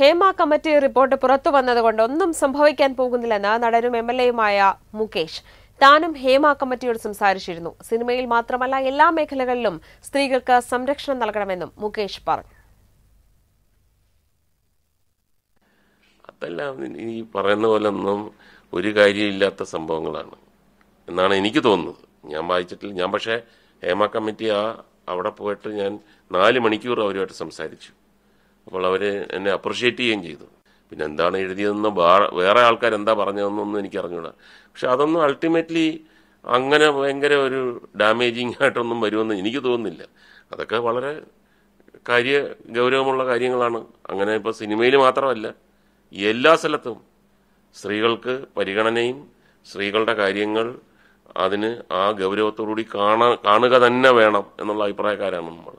Hema committee report പുറത്തു വന്നതുകൊണ്ട് ഒന്നും സംഭവിക്കാൻ പോകുന്നില്ലെന്ന് നടനും എം എൽ എയുമായ മുകേഷ്. താനും ഹേമ കമ്മിറ്റിയോട് സംസാരിച്ചിരുന്നു. സിനിമയിൽ മാത്രമല്ല എല്ലാ മേഖലകളിലും സ്ത്രീകൾക്ക് സംരക്ഷണം നൽകണമെന്നും മുകേഷ് പറഞ്ഞു. അതെല്ലാം ഈ പറയുന്ന പോലെ ഒന്നും ഒരു കാര്യമില്ലാത്ത സംഭവങ്ങളാണ്. എന്നാണ് എനിക്ക് തോന്നുന്നത്. ഞാൻ വായിച്ചിട്ടില്ല. ഞാൻ പക്ഷേ ഹേമ കമ്മിറ്റി ആ അവിടെ പോയിട്ട് ഞാൻ നാല് മണിക്കൂർ അവരുമായിട്ട് സംസാരിച്ചു. അപ്പോൾ അവർ എന്നെ അപ്രിഷ്യേറ്റ് ചെയ്യുകയും ചെയ്തു. പിന്നെ എന്താണ് എഴുതിയതെന്ന് വേറെ ആൾക്കാർ എന്താ പറഞ്ഞതെന്നൊന്നും എനിക്ക് അറിഞ്ഞൂടാ. പക്ഷെ അതൊന്നും അൾട്ടിമേറ്റ്ലി അങ്ങനെ ഭയങ്കര ഒരു ഡാമേജിങ് ആയിട്ടൊന്നും വരുമെന്ന് എനിക്ക് തോന്നുന്നില്ല. അതൊക്കെ വളരെ കാര്യ ഗൗരവമുള്ള കാര്യങ്ങളാണ്. അങ്ങനെ ഇപ്പോൾ സിനിമയിൽ മാത്രമല്ല എല്ലാ സ്ഥലത്തും സ്ത്രീകൾക്ക് പരിഗണനയും സ്ത്രീകളുടെ കാര്യങ്ങൾ അതിന് ആ ഗൗരവത്തോടുകൂടി കാണാ കാണുക തന്നെ വേണം എന്നുള്ള അഭിപ്രായക്കാരാണ് നമ്മൾ.